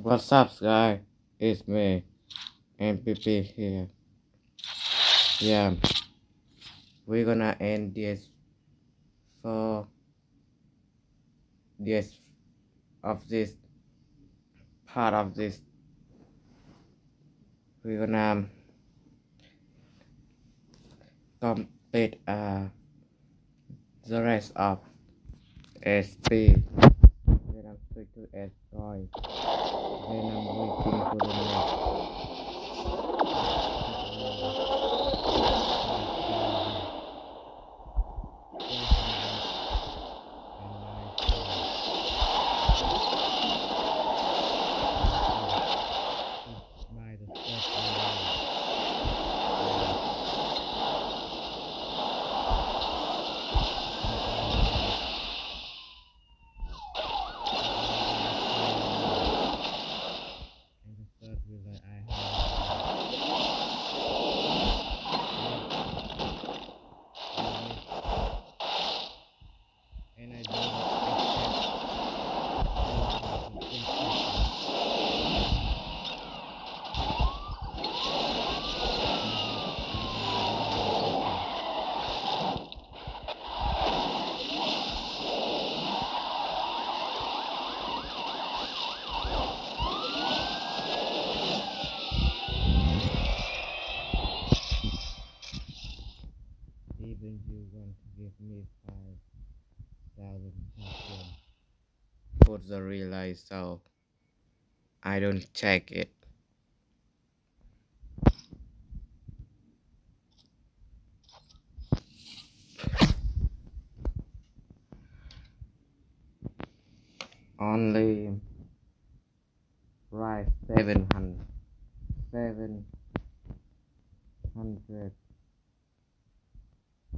What's up, guys? It's me, MPP here. Yeah, we're gonna end this for this of this part of this. We're gonna complete uh the rest of SP. Then I'm switch to Android. Then I'm waiting for the next. By the first And the third wheel that I have. And I do Even you want to give me five thousand tokens the relay, so I don't check it. Only right seven hundred seven hundred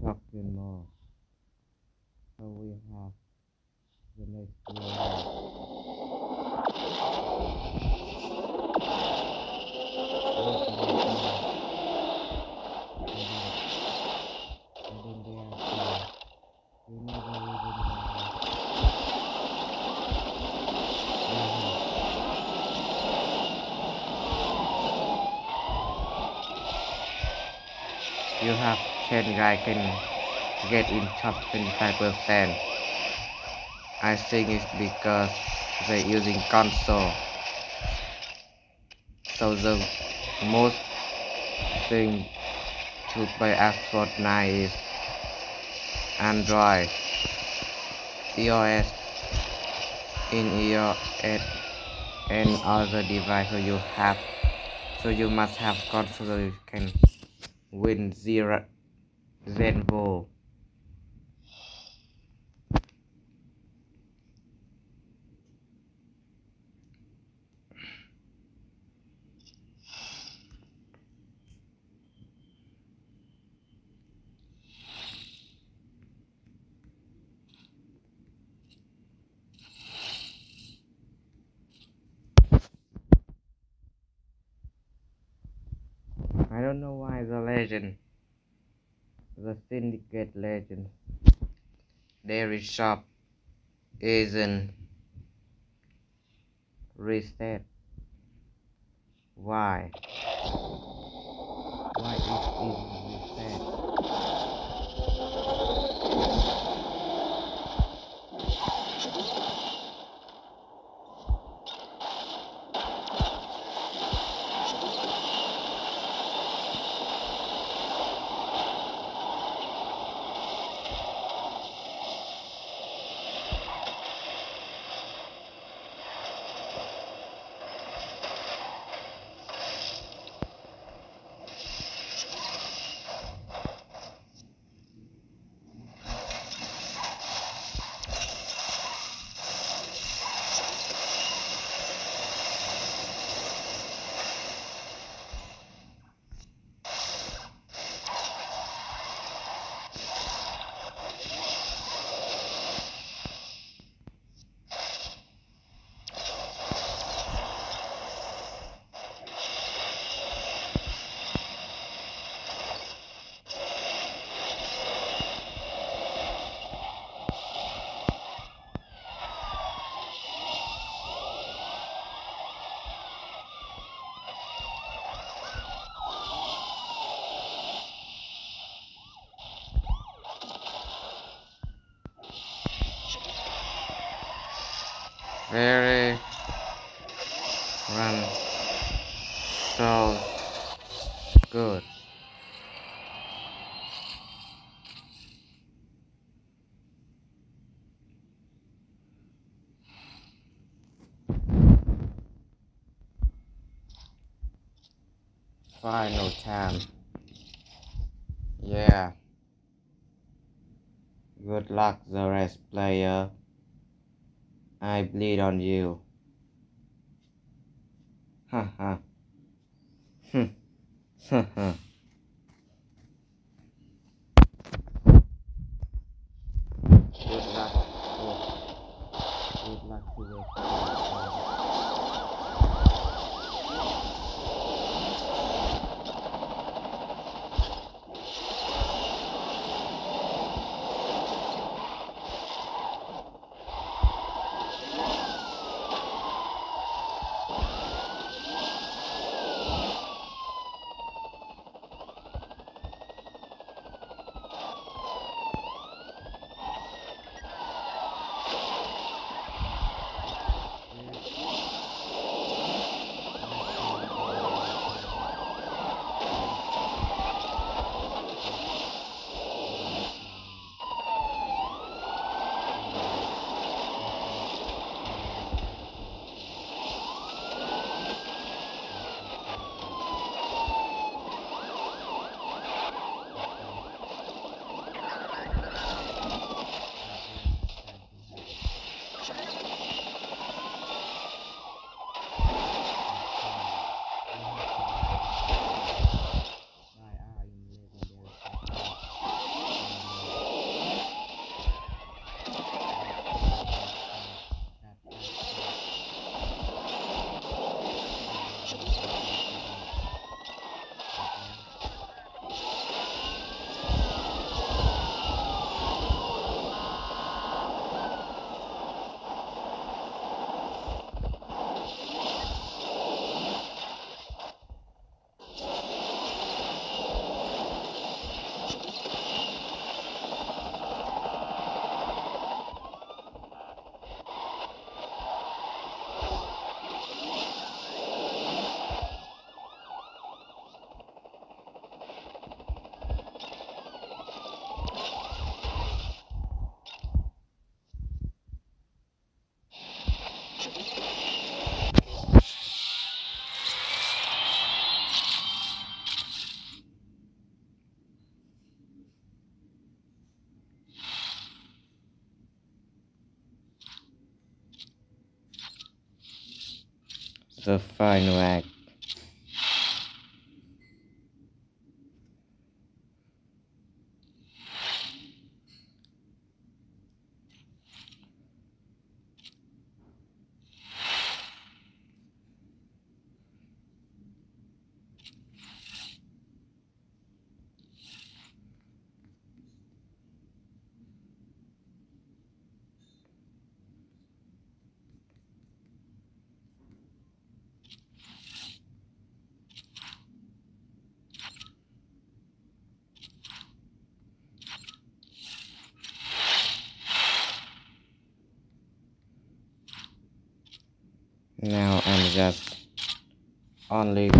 token more. So we have the next. You have 10 guy can get in top 25%. I think it's because they're using console. So the most thing to play as Fortnite is Android, iOS, in iOS and other device. You have, so you must have console so you can win zero Zenvo. I don't know why the legend, the syndicate legend, dairy shop isn't reset. Why? Why is it Final time. Yeah. Good luck, the rest player. I bleed on you. Ha ha. Hmm. Ha ha. Good luck. Good, luck to the The final act. Now I'm just only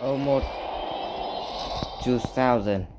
almost 2000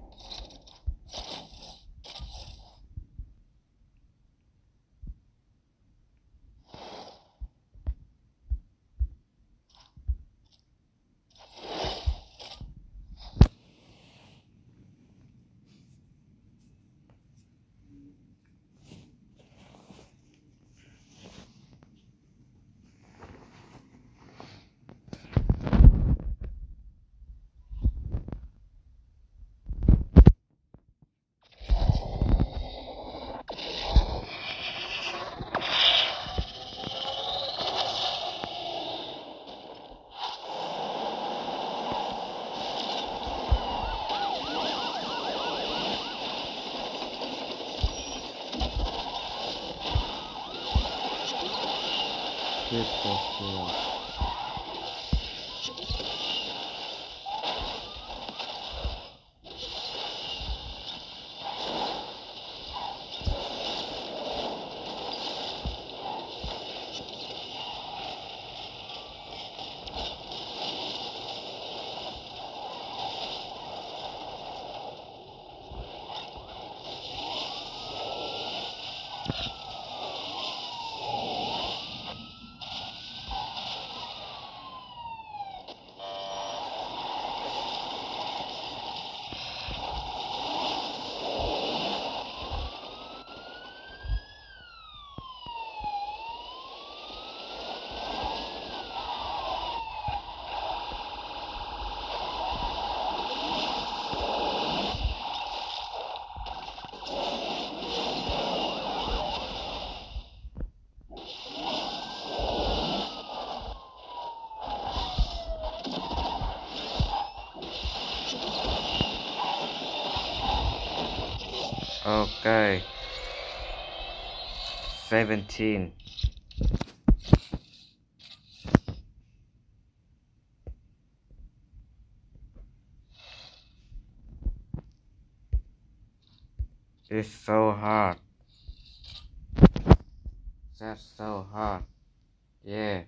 crystal Okay. 17. It's so hard. That's so hard. Yeah.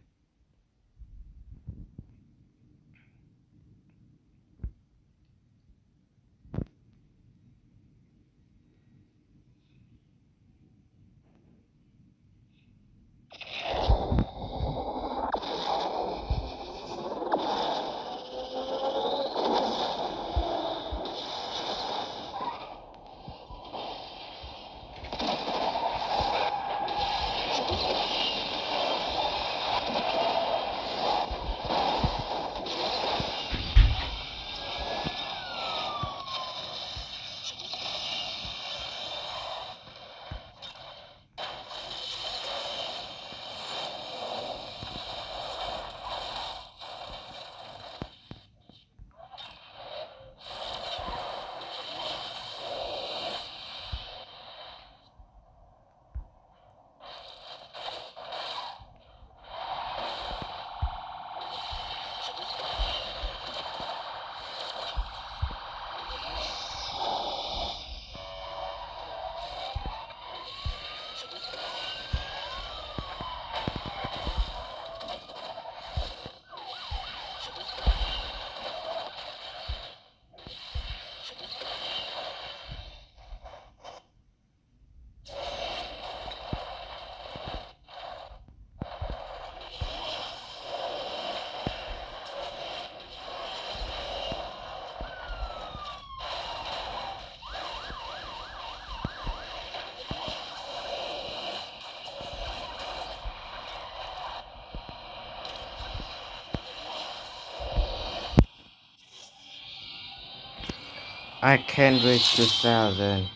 I can't reach 2000.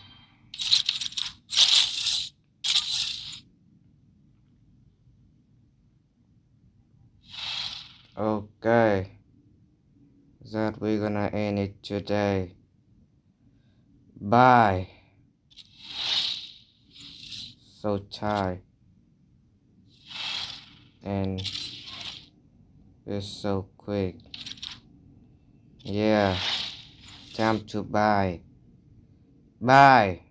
Okay. That we're gonna end it today. Bye. So tired. And it's so quick. Yeah time to buy. Bye.